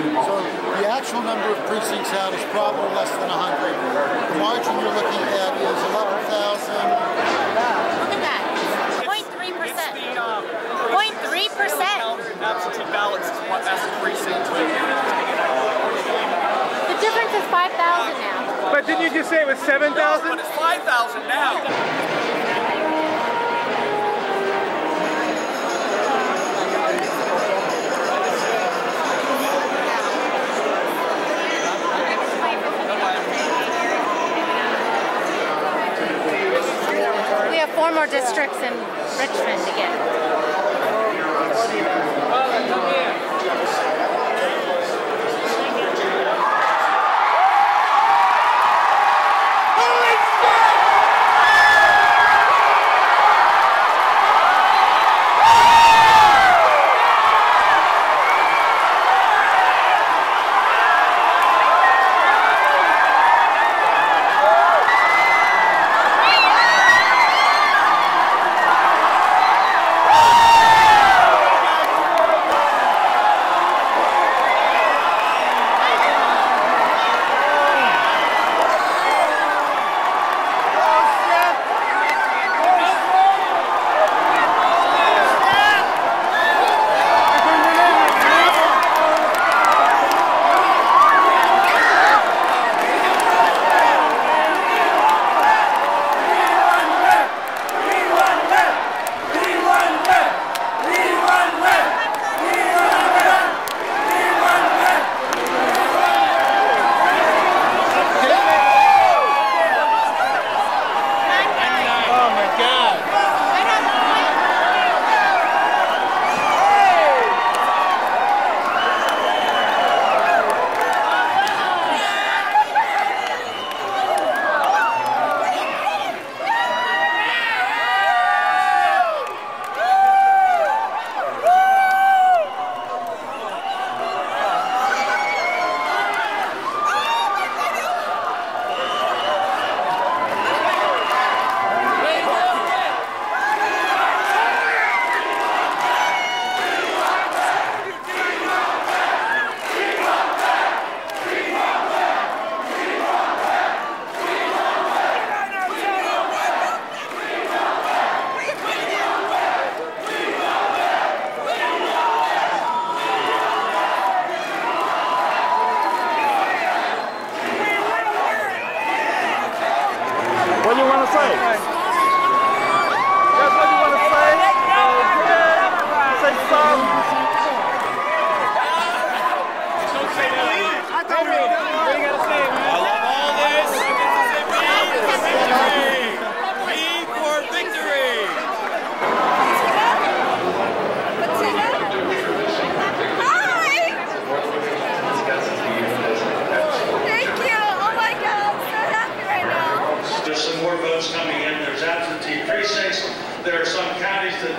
So the actual number of precincts out is probably less than 100. The margin you're looking at is 11,000. Look at that. 0.3 percent. 0.3 percent. Absentee ballots is what that's the precinct. The difference is 5,000 now. But didn't you just say it was 7,000? But it's 5,000 now. More districts in Richmond to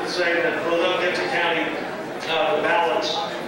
say that Philadelphia County uh, the ballots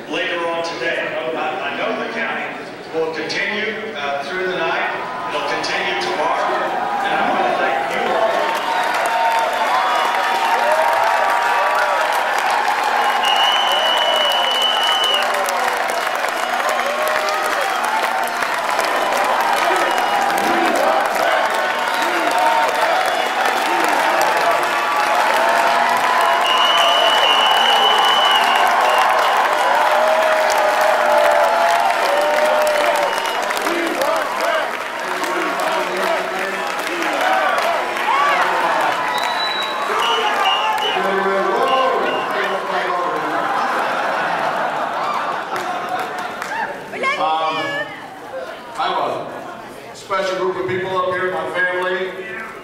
special group of people up here, my family,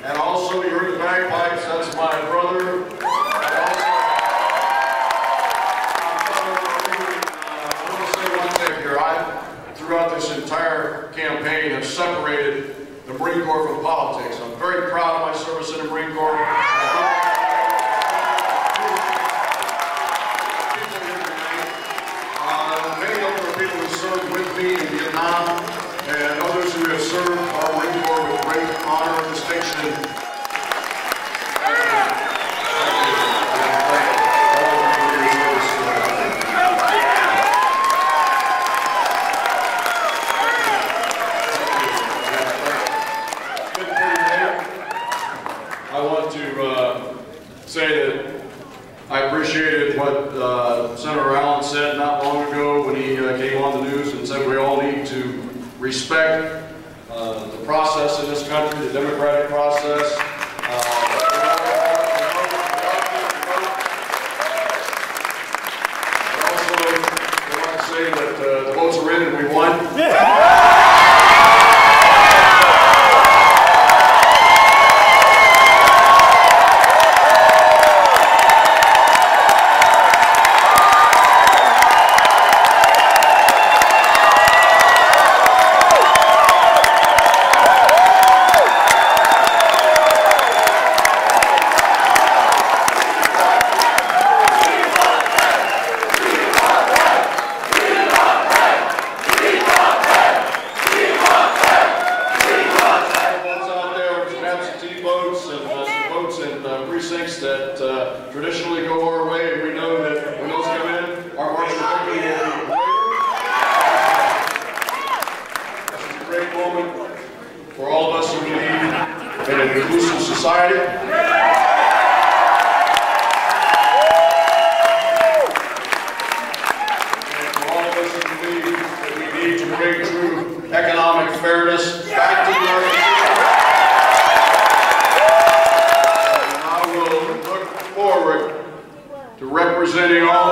and also you heard the bagpipes, that's my brother. I want to say one thing here. I, throughout this entire campaign, have separated the Marine Corps from politics. I'm very proud of my service in the Marine Corps. Uh, Many of them are people who served with me in Vietnam, and others who have served our Marine Corps with great honor and distinction. I want to uh, say that I appreciated what uh, Senator Allen said not long ago when he uh, came on the news and said we all need to respect uh, the process in this country, the democratic process. Precincts that uh, traditionally go our way, and we know that when those come in, our margin of victory will be greater. This is a great moment for all of us who believe in an inclusive society. And for all of us who believe that we need to bring true economic fairness back to the representing all